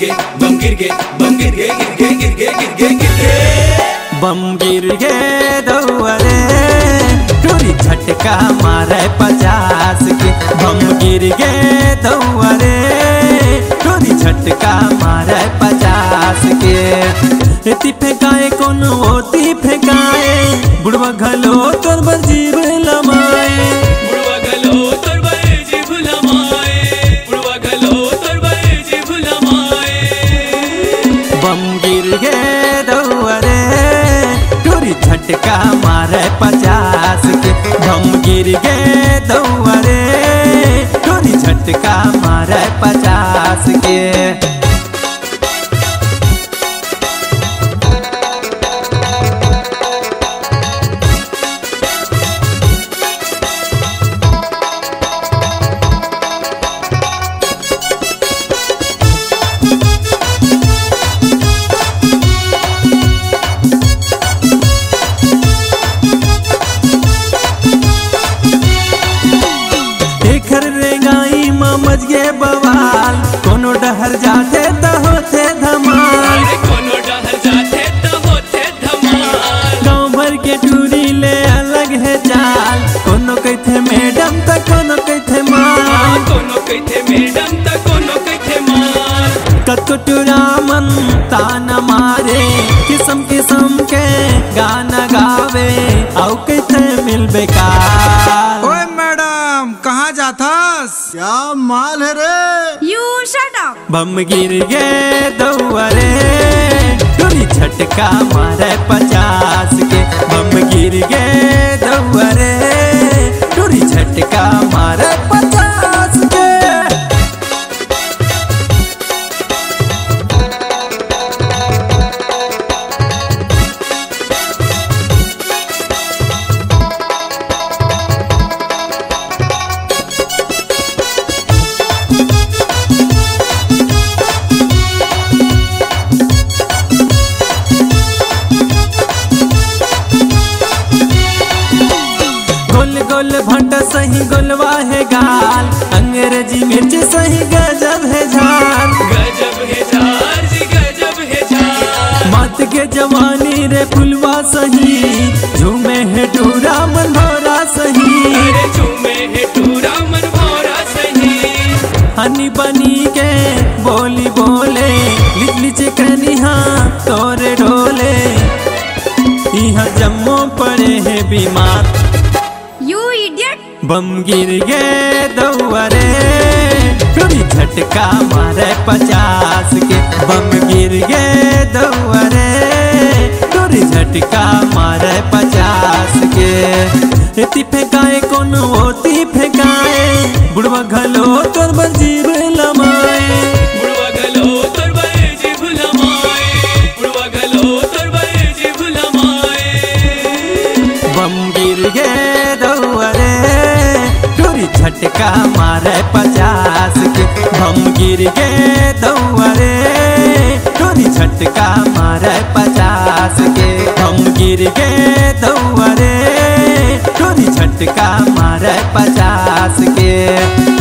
गिर गे बम गिर गे गिर गे गिर गे गिर गे गिर गे बम गिर गे दौरे टोरी झटका मारे पचास के बम गिर गे दौरे टोरी झटका मारे पचास के एती फेंकाए कोनो ओती फेंकाए बुढ़वा घलो तोर बर जीव झटका मारे पचास के। हम गिर गए दौरे टोनी झटका मारे पचास के। गे बवाल। कोनो डहर जाते त होते धमाल। कोनो डहर जाते त होते धमाल। गाँव भर के टूरी ले अलग है चाल कोनो कहते मैडम त कोनो कहते माल। कोनो कहते मैडम त कोनो कहते माल। कतो टुरामन ताना मारे किसम किसम के गाना गावे। औ कहते मिल बेकार। कहाँ जाथस क्या माल है रे? यू शट अप बम गिर गए दौरे टोरी गोल गोल सही गोलवा है गाल। अंग्रेज़ी मिर्च सही गजब है झाल गजब है झार जी गजब है झार मत के जवानी रे फुलवा सही। झूमे है डूरा मन भोरा सही। अरे झूमे है टूरा मन भौरा सही। हनी बनी के बोली बोले लिच लिच कनिहा तोरे ढोले यहाँ जम्मू पड़े हैं बीमार! बम गिर गए दौरे। कभी झटका मारे पचास के। बम गिर गए दौरे। कभी झटका मारे पचास के। तिफे फेंकाए कोनो होती फेंकाए? बुढ़वा घलो तोर जीव टोरी का मारे पचास के। हम गिर गए दौरे टोरी झटका मारे पचास के। हम गिर गए दौरे टोरी झटका मारे पचास के।